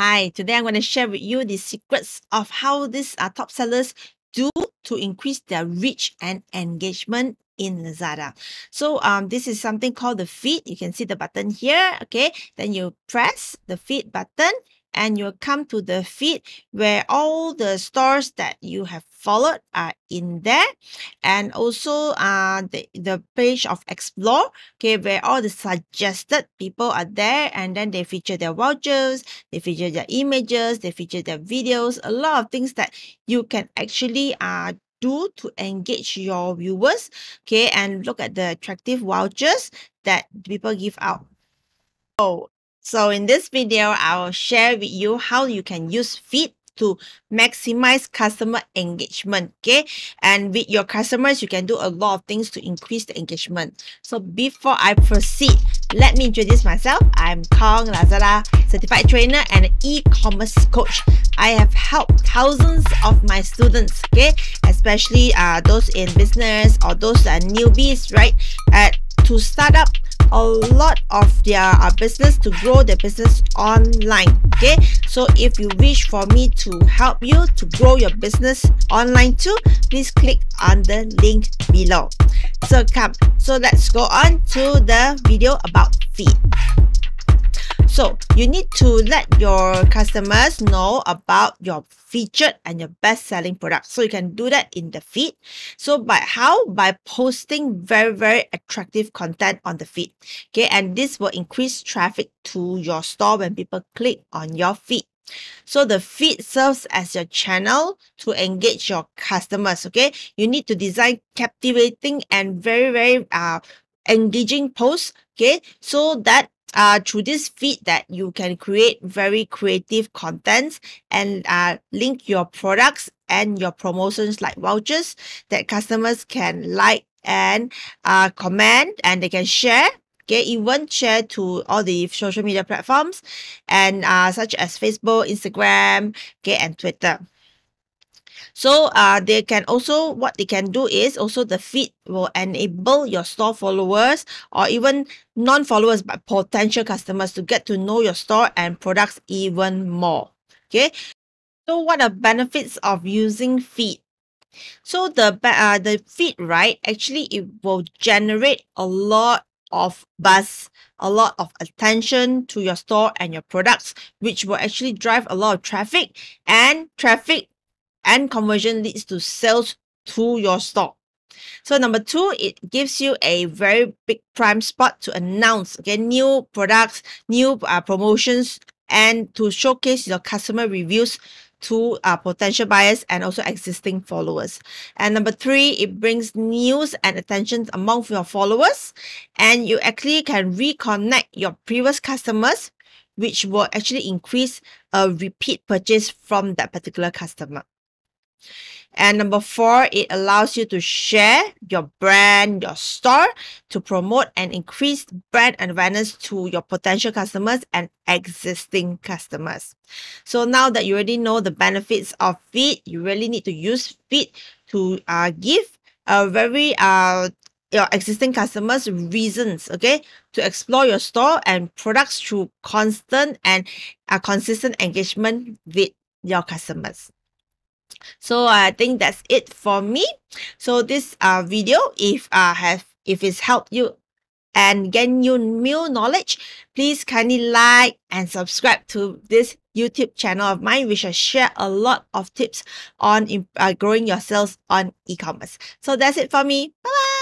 Hi, today I'm going to share with you the secrets of how these uh, top sellers do to increase their reach and engagement in Lazada. So um, this is something called the feed. You can see the button here. Okay, then you press the feed button and you'll come to the feed where all the stores that you have followed are in there. And also uh the, the page of explore okay where all the suggested people are there. And then they feature their vouchers they feature their images they feature their videos a lot of things that you can actually uh do to engage your viewers okay and look at the attractive vouchers that people give out. Oh so in this video, I will share with you how you can use Feed to maximize customer engagement okay? And with your customers you can do a lot of things to increase the engagement. So before i proceed let me introduce myself. I'm kong lazada certified trainer and e-commerce coach. I have helped thousands of my students okay? Especially uh those in business or those are newbies right? At to start up a lot of their uh, business to grow their business online okay? So if you wish for me to help you to grow your business online too please click on the link below. So come. So let's go on to the video about feed so you need to let your customers know about your featured and your best selling products. So you can do that in the feed. So by how? By posting very, very attractive content on the feed. Okay. And this will increase traffic to your store when people click on your feed. So the feed serves as your channel to engage your customers. Okay. You need to design captivating and very, very uh engaging posts. Okay. So that uh, through this feed that you can create very creative contents and uh, link your products and your promotions like vouchers that customers can like and uh, comment and they can share okay even share to all the social media platforms and uh, such as facebook instagram okay and twitter so uh, they can also, what they can do is also the feed will enable your store followers or even non-followers but potential customers to get to know your store and products even more. Okay. So what are benefits of using feed? So the uh, the feed, right, actually it will generate a lot of buzz, a lot of attention to your store and your products, which will actually drive a lot of traffic and traffic and conversion leads to sales to your store. So number two, it gives you a very big prime spot to announce okay, new products, new uh, promotions, and to showcase your customer reviews to uh, potential buyers and also existing followers. And number three, it brings news and attention among your followers, and you actually can reconnect your previous customers, which will actually increase a repeat purchase from that particular customer. And number four, it allows you to share your brand, your store to promote and increase brand awareness to your potential customers and existing customers. So now that you already know the benefits of Feed, you really need to use Feed to uh, give a very uh, your existing customers reasons okay to explore your store and products through constant and uh, consistent engagement with your customers so I think that's it for me. So this uh video, if uh have if it's helped you and gain you new knowledge, please kindly like and subscribe to this YouTube channel of mine, which I share a lot of tips on uh, growing your sales on e-commerce. So that's it for me. Bye. -bye.